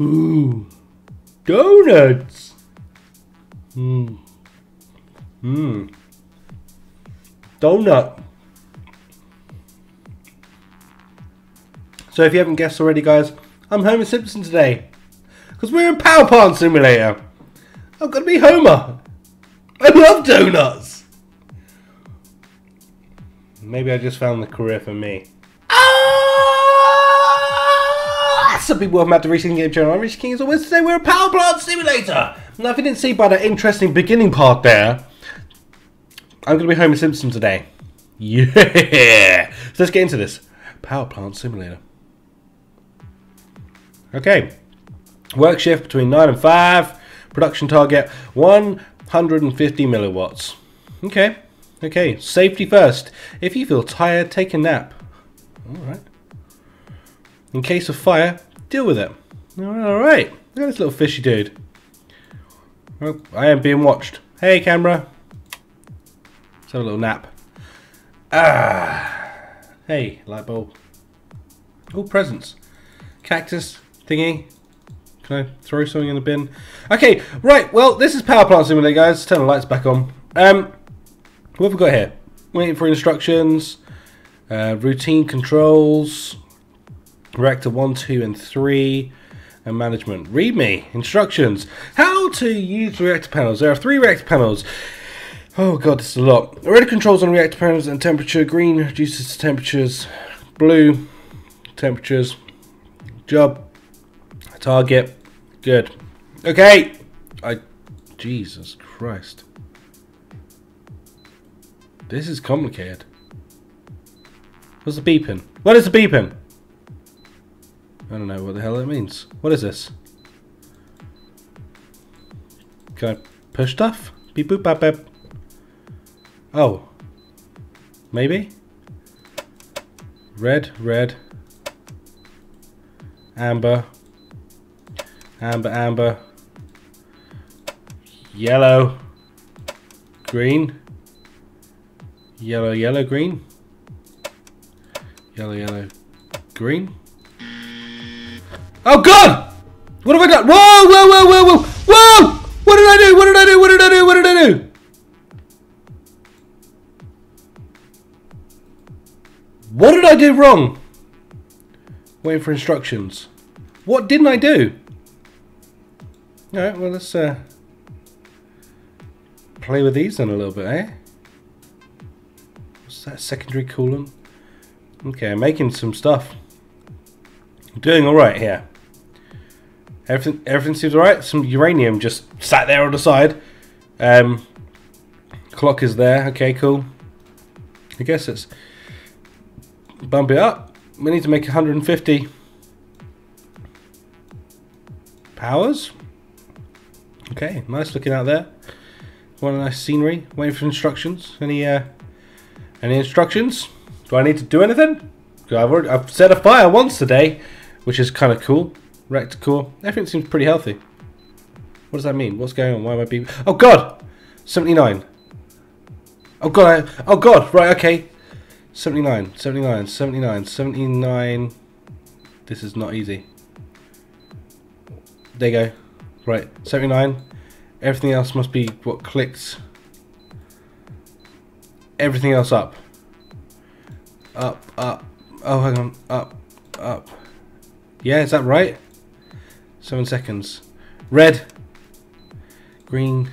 Ooh. Donuts. Mmm. Mmm. Donut. So if you haven't guessed already, guys, I'm Homer Simpson today. Because we're in Power Plant Simulator. I'm going to be Homer. I love donuts. Maybe I just found the career for me. Some people have met the Rhys Da King channel. I'm Rich King as always. Today we're a Power Plant Simulator. Now, if you didn't see by that interesting beginning part there, I'm going to be Homer Simpson today. Yeah! So let's get into this. Power Plant Simulator. Okay. Work shift between 9 and 5. Production target 150 milliwatts. Okay. Okay. Safety first. If you feel tired, take a nap. Alright. In case of fire, deal with it. Alright. Look at this little fishy dude. Oh, I am being watched. Hey, camera. Let's have a little nap. Ah. Hey, light bulb. All presents. Cactus thingy. Can I throw something in the bin? Okay, right. Well, this is Power Plant Simulator, guys. Turn the lights back on. Um, what have we got here? Waiting for instructions. Uh, routine controls. Reactor 1, 2, and 3. And management. Read me. Instructions. How to use reactor panels. There are three reactor panels. Oh god, this is a lot. Red controls on reactor panels and temperature. Green reduces temperatures. Blue, temperatures. Job. Target. Good. Okay. I. Jesus Christ. This is complicated. What's the beeping? What is the beeping? I don't know what the hell that means. What is this? Can I push stuff? Beep boop bap bap. Oh. Maybe? Red, red. Amber. Amber, amber. Yellow. Green. Yellow, yellow, green. Yellow, yellow, green. Oh God! What have I done? Whoa, whoa, whoa, whoa, whoa! Whoa! What did I do? What did I do? What did I do? What did I do? What did I do wrong? Waiting for instructions. What didn't I do? Alright, well let's uh, play with these then a little bit, eh? What's that, secondary coolant? Okay, I'm making some stuff. I'm doing alright here. Everything, everything seems alright. Some uranium just sat there on the side. Um, clock is there. Okay, cool. I guess it's bump it up. We need to make 150 powers. Okay, nice looking out there. Want a nice scenery. Waiting for instructions. Any uh, any instructions? Do I need to do anything? I've, already, I've set a fire once today, which is kind of cool. Reactor core. Everything seems pretty healthy. What does that mean? What's going on? Why am I being... Oh, God! 79. Oh, God. I... Oh, God. Right, okay. 79, 79, 79, 79. This is not easy. There you go. Right, 79. Everything else must be what clicks. Everything else up. Up, up. Oh, hang on. Up, up. Yeah, is that right? Seven seconds. Red. Green.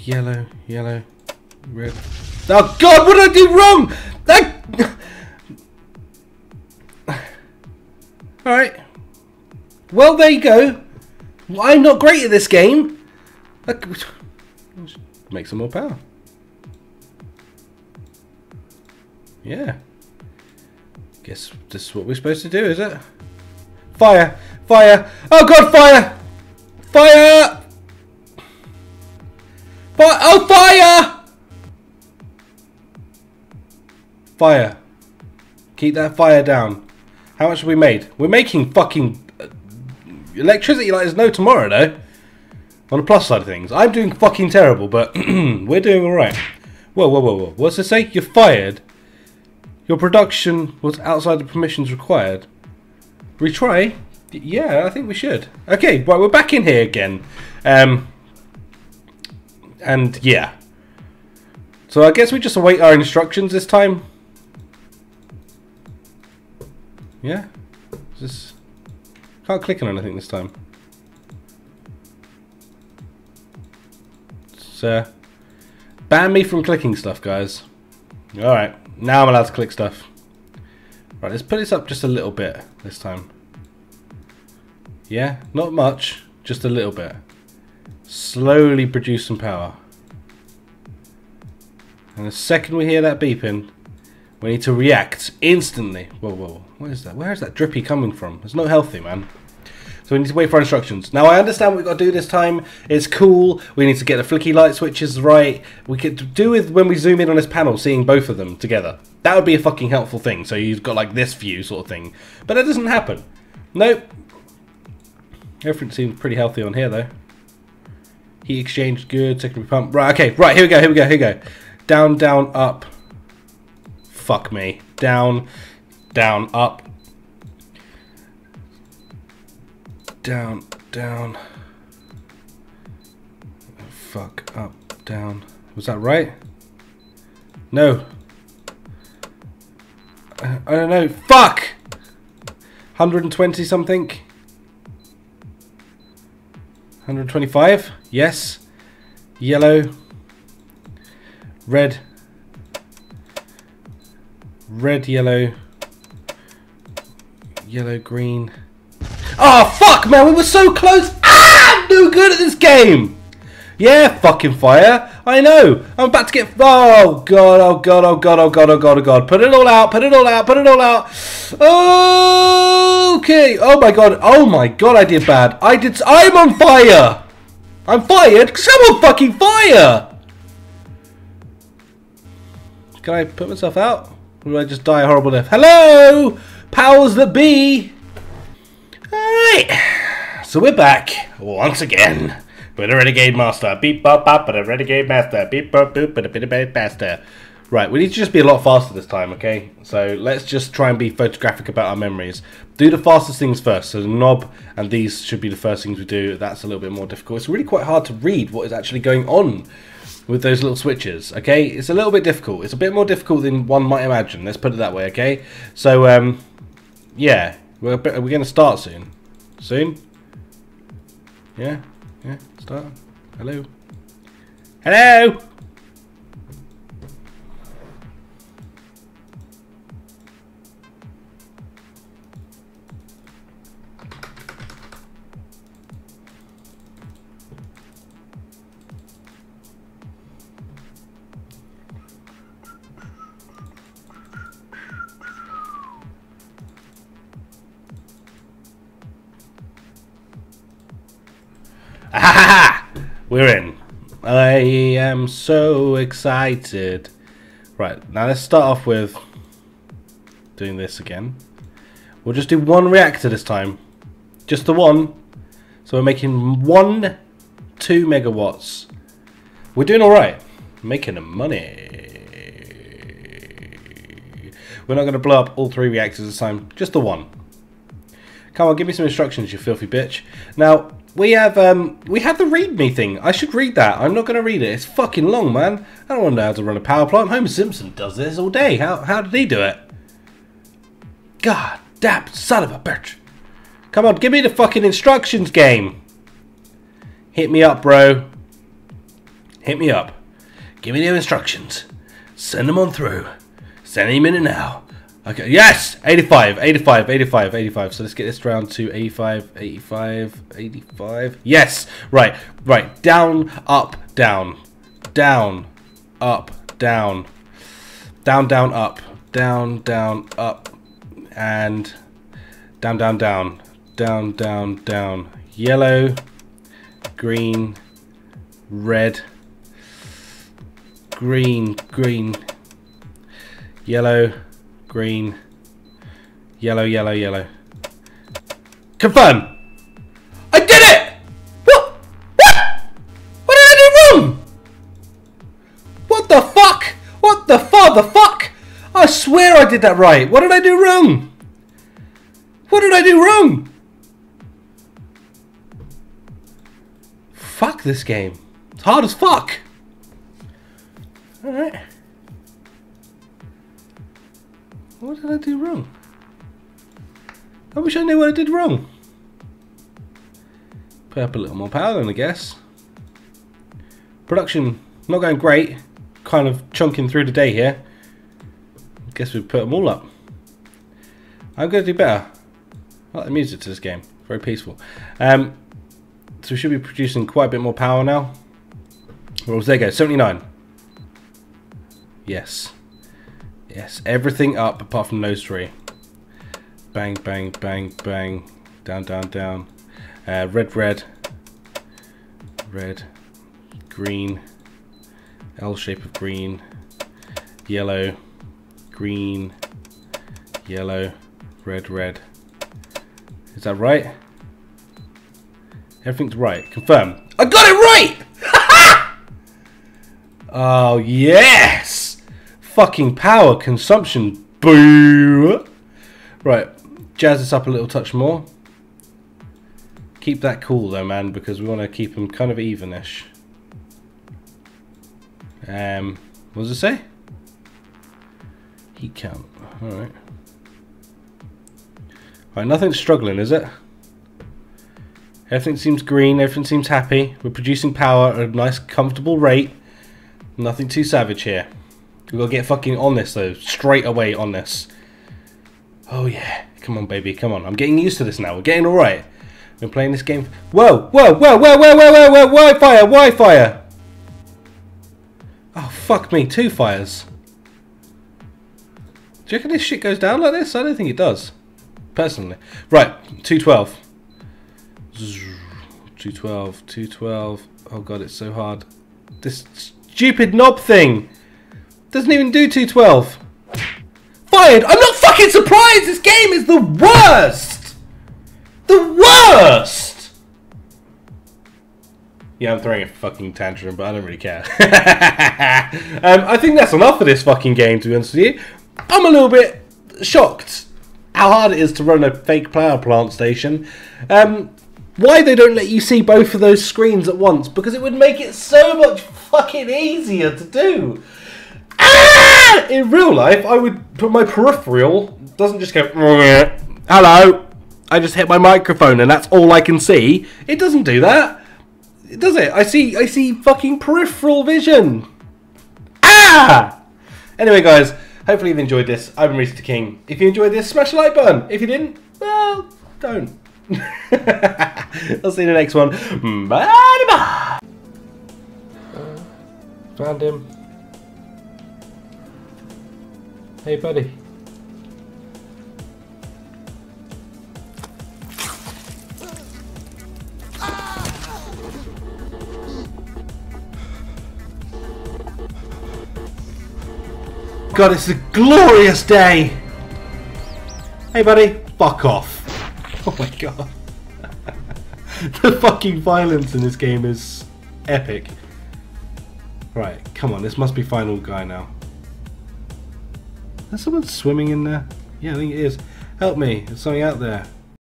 Yellow, yellow, red. Oh God, what did I do wrong? I... Alright. Well, there you go. I'm not great at this game. Make some more power. Yeah. Guess this is what we're supposed to do, is it? Fire! Fire! Oh god, fire! Fire! Fire! Oh, fire! Fire. Keep that fire down. How much have we made? We're making fucking uh, electricity like there's no tomorrow, though. On the plus side of things. I'm doing fucking terrible, but we're doing alright. Whoa, whoa, whoa, whoa. What's it say? You're fired. Your production was outside the permissions required. Retry? Yeah, I think we should. Okay, well, we're back in here again. Um, and yeah. So I guess we just await our instructions this time. Yeah? Just can't click on anything this time. So ban me from clicking stuff, guys. Alright, now I'm allowed to click stuff. Right, let's put this up just a little bit this time. Yeah, not much, just a little bit. Slowly produce some power. And the second we hear that beeping, we need to react instantly. Whoa, whoa, whoa. what is that? Where is that drippy coming from? It's not healthy, man. So we need to wait for instructions. Now I understand what we've got to do this time. It's cool. We need to get the flicky light switches right. We could do with when we zoom in on this panel, seeing both of them together. That would be a fucking helpful thing. So you've got like this view sort of thing. But that doesn't happen. Nope. Everything seems pretty healthy on here though. Heat exchange, good. Secondary pump. Right, okay. Right, here we go, here we go, here we go. Down, down, up. Fuck me. Down, down, up. Down, down. Fuck, up, down. Was that right? No. Uh, I don't know. Fuck! 120 something? 125? Yes. Yellow. Red. Red, yellow. Yellow, green. Oh, fuck, man. We were so close. Ah! I'm no good at this game. Yeah, fucking fire. I know. I'm about to get. Oh god. Oh god. Oh god. Oh god. Oh god. Oh god. Put it all out. Put it all out. Put it all out. Okay. Oh my god. Oh my god. I did bad. I did. I'm on fire. I'm fired on fucking fire. Can I put myself out? Or do I just die a horrible death? Hello, powers that be. All right. So we're back once again. But a renegade master. Beep bop bop, but a renegade master. Beep bop boop, but a bit of master. Right, we need to just be a lot faster this time, okay? So let's just try and be photographic about our memories. Do the fastest things first. So the knob and these should be the first things we do. That's a little bit more difficult. It's really quite hard to read what is actually going on with those little switches, okay? It's a little bit difficult. It's a bit more difficult than one might imagine. Let's put it that way, okay? So, um, yeah, we're, we're going to start soon. Soon? Yeah? Yeah, start. Hello. Hello! We're in. I am so excited. Right, now let's start off with doing this again. We'll just do one reactor this time. Just the one. So we're making one, two megawatts. We're doing alright. Making the money. We're not going to blow up all three reactors this time. Just the one. Come on, give me some instructions, you filthy bitch. Now, we have um we have the readme thing. I should read that. I'm not gonna read it. It's fucking long, man. I don't want to know how to run a power plant. Homer Simpson does this all day. How how did he do it? God damn son of a bitch. Come on, give me the fucking instructions game. Hit me up, bro. Hit me up. Give me the instructions. Send them on through. Send him in now. Okay, yes! 85, 85, 85, 85. So let's get this round to 85, 85, 85. Yes! Right, right. Down, up, down. Down, up, down. Down, down, up. Down, down, up. And down, down, down. Down, down, down. Yellow, green, red, green, green, yellow, green, yellow, yellow, yellow. Confirm! I did it! What? What? What did I do wrong? What the fuck? What the father fuck? I swear I did that right. What did I do wrong? What did I do wrong? Fuck this game. It's hard as fuck. Alright. What did I do wrong? I wish I knew what I did wrong. Put up a little more power then, I guess. Production not going great. Kind of chunking through the day here. Guess we've put them all up. I'm going to do better. I like the music to this game. Very peaceful. Um, so we should be producing quite a bit more power now. Well, there you go. 79. Yes. Yes. Everything up apart from those three. Bang, bang, bang, bang. Down, down, down. Uh, red, red. Red. Green. L shape of green. Yellow. Green. Yellow. Red, red. Is that right? Everything's right. Confirm. I got it right! oh, yes! Fucking power consumption. Boo! Right. Jazz this up a little touch more. Keep that cool though, man, because we want to keep them kind of evenish. Um, what does it say? Heat count. Alright. Right, nothing's struggling, is it? Everything seems green, everything seems happy. We're producing power at a nice, comfortable rate. Nothing too savage here. We've got to get fucking on this, though. Straight away on this. Oh, yeah. Come on, baby. Come on. I'm getting used to this now. We're getting alright. Been playing this game. Whoa, whoa, whoa, whoa, whoa, whoa, whoa, whoa, why fire? Oh, fuck me. Two fires. Do you reckon this shit goes down like this? I don't think it does personally. Right, 212. 212, 212. Oh god, it's so hard. This stupid knob thing doesn't even do 212. Fired! I'm not fucking surprised! This game is the worst! The worst! Yeah, I'm throwing a fucking tantrum, but I don't really care. um, I think that's enough for this fucking game, to be honest with you. I'm a little bit shocked how hard it is to run a fake power plant station. Um, why they don't let you see both of those screens at once? Because it would make it so much fucking easier to do. Ah! In real life, I would put my peripheral doesn't just go. Hello. I just hit my microphone and that's all I can see. It doesn't do that. Does it? I see. I see fucking peripheral vision. Ah! Anyway, guys. Hopefully you've enjoyed this. I've been Rhys Da King. If you enjoyed this, smash the like button. If you didn't, well, don't. I'll see you in the next one. Bye bye. Uh, found him. Hey, buddy. God, it's a glorious day! Hey, buddy, fuck off. Oh my god. the fucking violence in this game is epic. Right, come on, this must be final guy now. Is someone swimming in there? Yeah, I think it is. Help me, there's something out there.